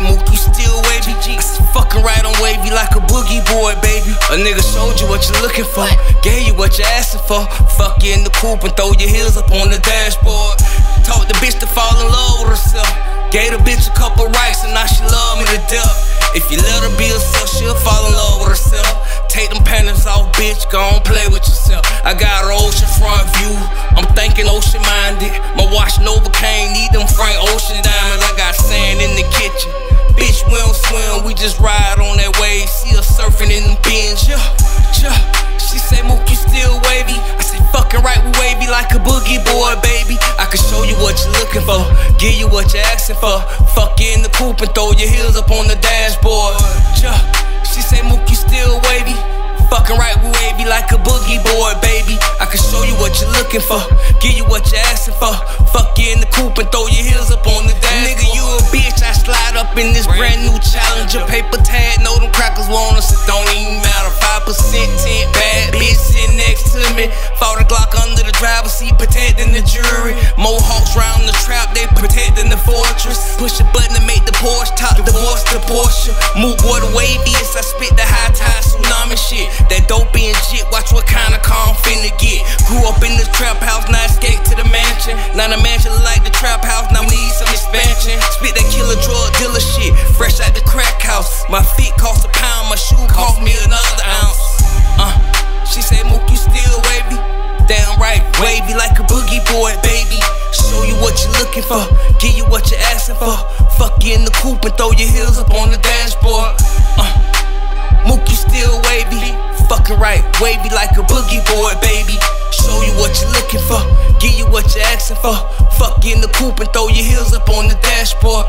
Mook, you still wavy. Fucking right on wavy like a boogie board, baby. A nigga showed you what you're looking for, gave you what you're asking for. Fuck you in the coupe and throw your heels up on the dashboard. Taught the bitch to fall in love with herself. Gave the bitch a couple rights and now she love me to death. If you let her be herself, she'll fall in love with herself. Take them panties off, bitch, go on play with yourself. I got her ocean front yeah, yeah. She say, Mook, you still wavy. I say, fucking right, we wavy like a boogie board, baby. I can show you what you're looking for, give you what you're asking for. Fuck you in the coupe and throw your heels up on the dashboard. Yeah. She say, Mook, you still wavy. Fucking right, we wavy like a boogie board, baby. I can show you what you're looking for, give you what you're asking for. Fuck you in the coupe and throw your heels up on the dashboard. Nigga, you a bitch, I slide up in this brand new Challenger. Paper tag, know them crackers want us, it don't even matter. 5% tint, bad bitch sitting next to me. 40 Glock under the driver's seat, protecting the jury. Mohawks round the trap, they protecting the fortress. Push a button to make the Porsche top, divorce the Porsche. Move water waviest, I spit the high tide tsunami shit. That dope and shit, watch what kind of car I'm finna get. Grew up in the trap house, cost me another ounce. Uh, she say, Mook, you still wavy? Damn right, wavy like a boogie board, baby. Show you what you're looking for, give you what you're asking for. Fuck you in the coupe and throw your heels up on the dashboard. Uh, Mook, you still wavy? Fucking right, wavy like a boogie board, baby. Show you what you're looking for, give you what you're asking for. Fuck you in the coupe and throw your heels up on the dashboard.